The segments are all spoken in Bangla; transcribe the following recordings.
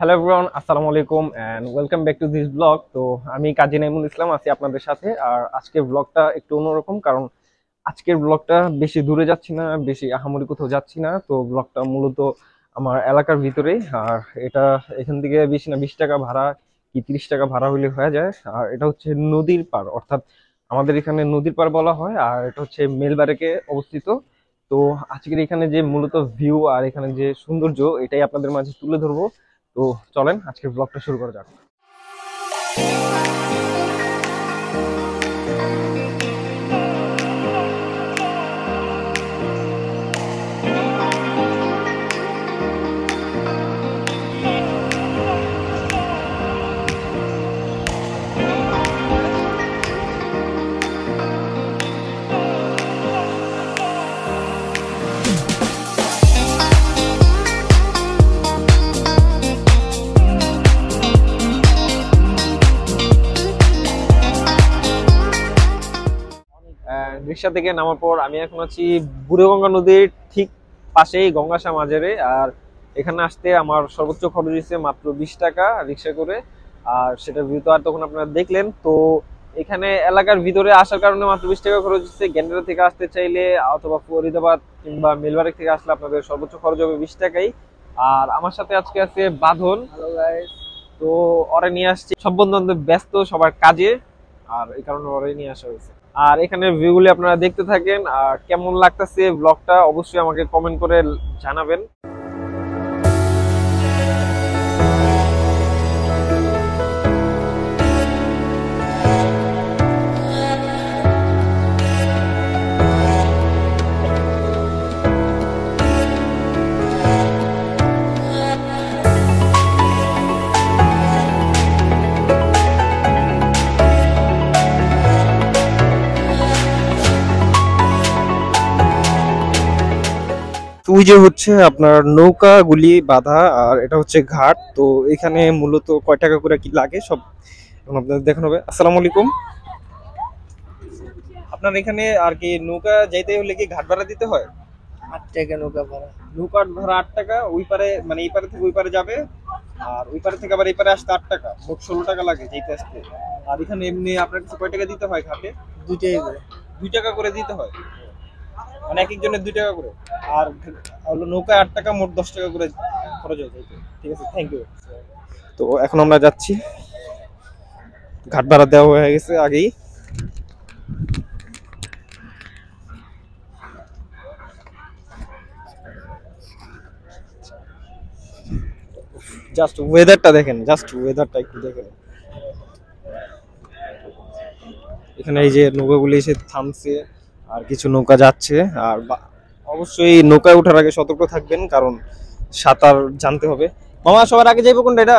হ্যালো এভরিওয়ান আসসালামু আলাইকুম and welcome back to this blog তো আমি কাজী নাইমুল ইসলাম আছি আপনাদের সাথে। আর আজকের ব্লগটা একটু অন্যরকম, কারণ আজকের ব্লগটা বেশি দূরে যাচ্ছি না, বেশি আহামরি কোথাও যাচ্ছি না। তো ব্লগটা মূলত আমার এলাকার ভিতরেই। আর এটা এখান থেকে বেশি না, বিশ টাকা ভাড়া কি তিরিশ টাকা ভাড়া হলে হয়ে যায়। আর এটা হচ্ছে নদীর পার অর্থাৎ আমাদের এখানে নদীর পার বলা হয়। আর এটা হচ্ছে মেলবারেকে অবস্থিত। তো আজকের এখানে যে মূলত ভিউ আর এখানে যে সৌন্দর্য, এটাই আপনাদের মাঝে তুলে ধরবো। তো চলেন আজকে ব্লগটা শুরু করা যাক। রিক্সা থেকে নামার পর আমি এখন আছি বুড়িগঙ্গা নদীর ঠিক পাশেই গঙ্গাসা মাজারে আর এখানে আসতে আমার সর্বোচ্চ খরচ হয়েছে মাত্র বিশ টাকা রিক্সা করে আর সেটা ভিউ তো আর তখন আপনারা দেখলেন। তো এখানে এলাকার ভিতরে আসার কারণে মাত্র বিশ টাকা খরচ হচ্ছে গ্যান্ডারা থেকে আসতে চাইলে অথবা ফরিদাবাদ কিংবা মেলবারেক থেকে আসলে আপনাদের সর্বোচ্চ খরচ হবে বিশ টাকাই। আর আমার সাথে আজকে আছে বাঁধন। তো ওরা নিয়ে আসছি। সব বন্ধু ব্যস্ত সবার কাজে আর এই কারণে ওরাই নিয়ে আসা হয়েছে আর এখানে ভিউগুলি আপনারা দেখতে থাকেন। আর কেমন লাগতেছে ব্লগটা অবশ্যই আমাকে কমেন্ট করে জানাবেন। তুই যে হচ্ছে আপনার নৌকা গুলি বাঁধা আর এটা হচ্ছে ঘাট। তো এখানে মূলত কয় টাকা করে কি লাগে সব এখন আপনাদের দেখানো হবে। আসসালামু আলাইকুম। আপনার এখানে আর কি নৌকা যাইতে হলে কি ঘাট ভাড়া দিতে হয়? আট টাকা নৌকা ভাড়া। নৌকার ভাড়া আট টাকা ওই পারে মানে এই পারে থেকে ওই পারে যাবে আর ওই পারে থেকে আবার এই পারে আসতে আট টাকা মোট ষোলো টাকা লাগে যেতে আসতে। আর এখানে এমনি আপনার কাছে কয় টাকা দিতে হয় ঘাটে? দুইটাই করে। দুই টাকা করে দিতে হয়? মানে এক একজনের দুই টাকা করে। আর হলো নৌকায় আট টাকা, মোট দশ টাকা করে খরচ হয়ে যায়। ঠিক আছে থ্যাংক ইউ তো এখন আমরা যাচ্ছি। ঘাট ভাড়া দেওয়া হয়ে গেছে আগেই। জাস্ট ওয়েদারটা দেখেন জাস্ট ওয়েদারটা একটু দেখেন। এখানে এই যে নৌকাগুলি এসে থামছে। আর কিছু নৌকা যাচ্ছে, আর অবশ্যই নৌকায় ওঠার আগে সতর্ক থাকবেন, কারণ সাঁতার জানতে হবে। মামা, সবার আগে যাইবো কোনটা? এটা?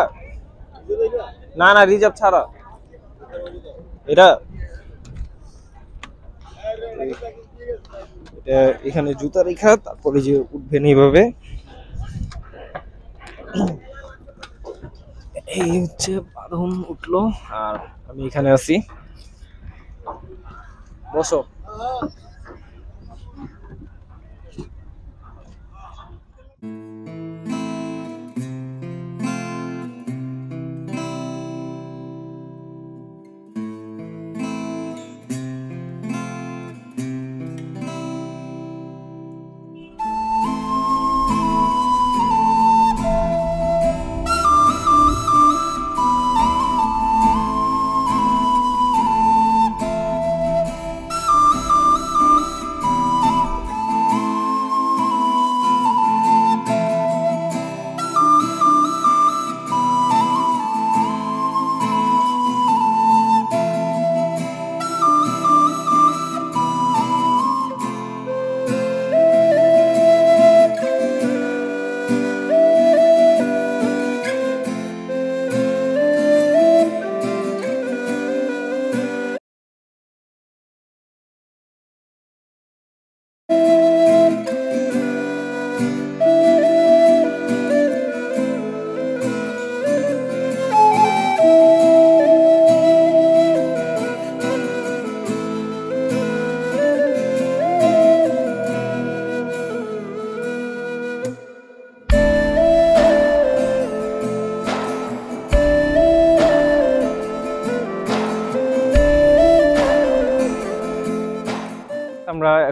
না না, রিজার্ভ ছাড়া। এটা? এটা এখানে জুতা রেখা, তারপরে যে উঠবেন এইভাবে। এই হচ্ছে বাঁধন উঠল, আর আমি এখানে আছি। বসো। Oh.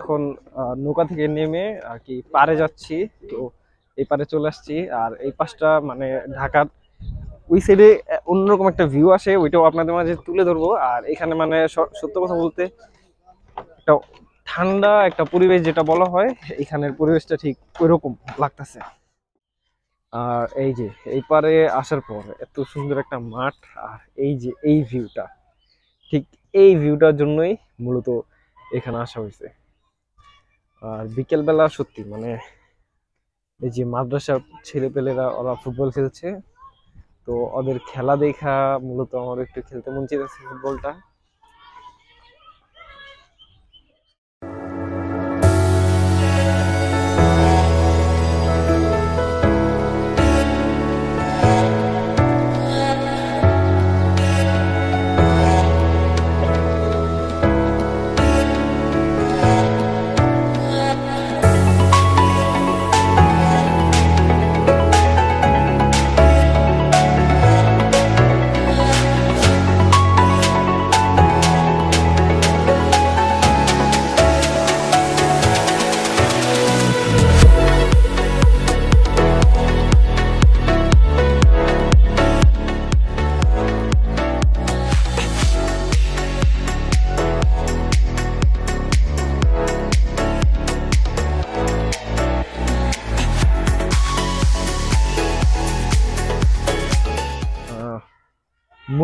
এখন নৌকা থেকে নেমে আর কি পারে যাচ্ছি। তো এই পারে চলে আসছি। আর এই পাশটা মানে ঢাকার ওই সাইডে অন্যরকম একটা ভিউ আসে। ওইটাও আপনাদের মাঝে তুলে ধরবো। আর এখানে মানে সত্য কথা বলতে একটা ঠান্ডা একটা পরিবেশ যেটা বলা হয়, এখানের পরিবেশটা ঠিক ওইরকম লাগতেছে। আর এই যে, এই পারে আসার পর এত সুন্দর একটা মাঠ, আর এই যে, এই ভিউটা ঠিক এই ভিউটার জন্যই মূলত এখানে আসা হয়েছে। আর বিকেলবেলা সত্যি মানে এই যে মাদ্রাসার ছেলেপেলেরা, ওরা ফুটবল খেলছে, তো ওদের খেলা দেখা মূলত আমার একটু খেলতে মন চেয়েছে ফুটবলটা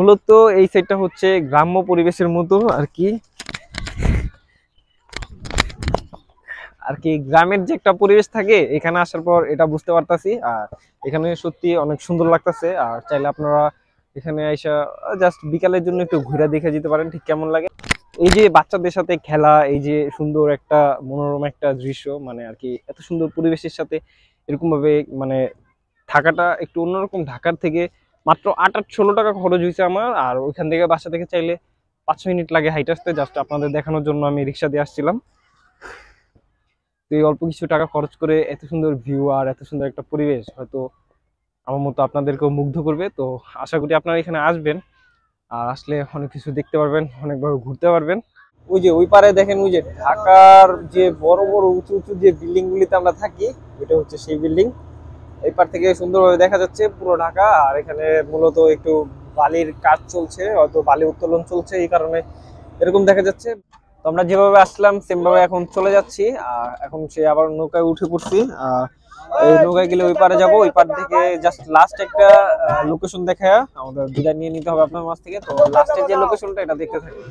মূলত এই সাইডটা হচ্ছে গ্রাম্য পরিবেশের মতো, আর কি। আর কি গ্রামের যে একটা পরিবেশ থাকে, এখানে আসার পর এটা বুঝতে পারতাছি। আর এখানে সত্যি অনেক সুন্দর লাগতাছে। আর চাইলে আপনারা এখানে আইসা জাস্ট বিকালের জন্য একটু ঘুরে দেখে যেতে পারেন, ঠিক কেমন লাগে। এই যে বাচ্চাদের সাথে খেলা, এই যে সুন্দর একটা মনোরম একটা দৃশ্য মানে আর কি এত সুন্দর পরিবেশের সাথে এরকম ভাবে মানে থাকাটা একটু অন্যরকম ঢাকার থেকে মাত্র আট আট ষোলো টাকা খরচ হয়েছে আমার, আর ওইখান থেকে বাসা থেকে চাইলে পাঁচ মিনিট লাগে হাইট আসতে জাস্ট আপনাদের দেখানোর জন্য আমি রিক্সা দিয়ে আসছিলাম। তো এই অল্প কিছু টাকা খরচ করে এত সুন্দর ভিউ আর এত সুন্দর একটা পরিবেশ, হয়তো আমার মতো আপনাদেরকেও মুগ্ধ করবে। তো আশা করি আপনারা এখানে আসবেন, আর আসলে অনেক কিছু দেখতে পারবেন, অনেকভাবে ঘুরতে পারবেন। ওই যে ওই পারে দেখেন ওই যে ঢাকার যে বড় বড় উঁচু উঁচু যে বিল্ডিং গুলিতে আমরা থাকি, ওইটা হচ্ছে সেই বিল্ডিং এই পার থেকে সুন্দরভাবে দেখা যাচ্ছে পুরো ঢাকা, আর এখানে মূলত একটু বালির কাজ চলছে, হয়তো বালি উত্তোলন চলছে এই কারণে এরকম দেখা যাচ্ছে। তো আমরা যেভাবে আসলাম সেম ভাবে এখন চলে যাচ্ছি, আর এখন সে আবার নৌকায় উঠে পড়ছি, আর এই নৌকায় গেলে ওই পারে যাব, ওই পার থেকে জাস্ট লাস্ট একটা লোকেশন দেখা আমাদের বিদায় নিয়ে নিতে হবে আপনার মাছ থেকে। তো লাস্টের যে লোকেশনটা এটা দেখতে থাকি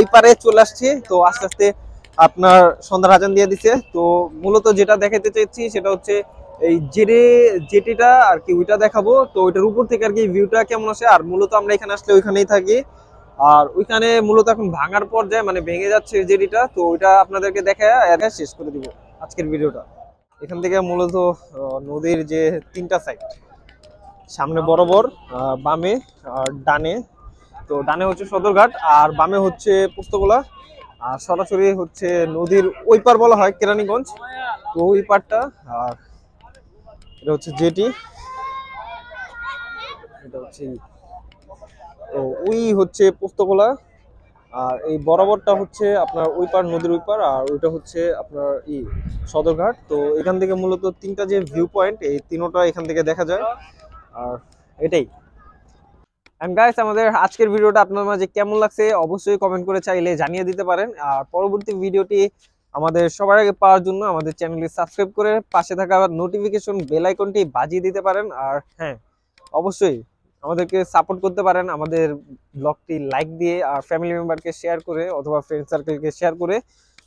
এই পারে চলে আসছি। তো আস্তে আস্তে আপনার সন্ধ্যার আজান দিয়ে দিছে। তো মূলত যেটা দেখাতে চাইছি সেটা হচ্ছে এই জেরে জেটিটা আর কি ওইটা দেখাবো। তো ওইটার উপর থেকে আর কি ভিউটা কেমন আসে, আর মূলত আমরা এখানে আসলে ওইখানেই থাকি। আর ওইখানে মূলত এখন ভাঙার পর্যায়ে মানে ভেঙে যাচ্ছে জেটিটা। তো ওইটা আপনাদেরকে দেখা শেষ করে দিব আজকের ভিডিওটা। এখান থেকে মূলত নদীর যে তিনটা সাইড সামনে বরাবর বামে আর ডানে তো ডানে হচ্ছে সদরঘাট, আর বামে হচ্ছে পুস্তকলা, আর সরাসরি হচ্ছে নদীর ওই পার বলা হয় কেরানীগঞ্জ। তো ওই পারটা, আর এটা হচ্ছে জেটি। এটা হচ্ছে। তো ওই হচ্ছে পুস্তকলা, আর এই বরাবরটা হচ্ছে আপনার ওই পার, নদীর ওই পার, আর ওইটা হচ্ছে আপনার ই সদরঘাট। তো এখান থেকে মূলত তিনটা যে ভিউ পয়েন্ট এই তিনোটা এখান থেকে দেখা যায়। আর এটাই। গাইস আমাদের আজকের ভিডিওটা আপনার মাঝে কেমন লাগছে অবশ্যই কমেন্ট করে চাইলে জানিয়ে দিতে পারেন। আর পরবর্তী ভিডিওটি আমাদের সবার আগে পাওয়ার জন্য আমাদের চ্যানেলটি সাবস্ক্রাইব করে পাশে থাকা নোটিফিকেশন বেল আইকনটি বাজিয়ে দিতে পারেন। আর হ্যাঁ অবশ্যই আমাদেরকে সাপোর্ট করতে পারেন আমাদের ব্লগটি লাইক দিয়ে আর ফ্যামিলি মেম্বারকে শেয়ার করে অথবা ফ্রেন্ড সার্কেলকে শেয়ার করে।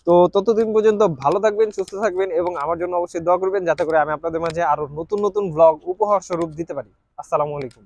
তো ততদিন পর্যন্ত ভালো থাকবেন, সুস্থ থাকবেন এবং আমার জন্য অবশ্যই দোয়া করবেন যাতে করে আমি আপনাদের মাঝে আরও নতুন নতুন ব্লগ উপহার স্বরূপ দিতে পারি। আসসালামু আলাইকুম।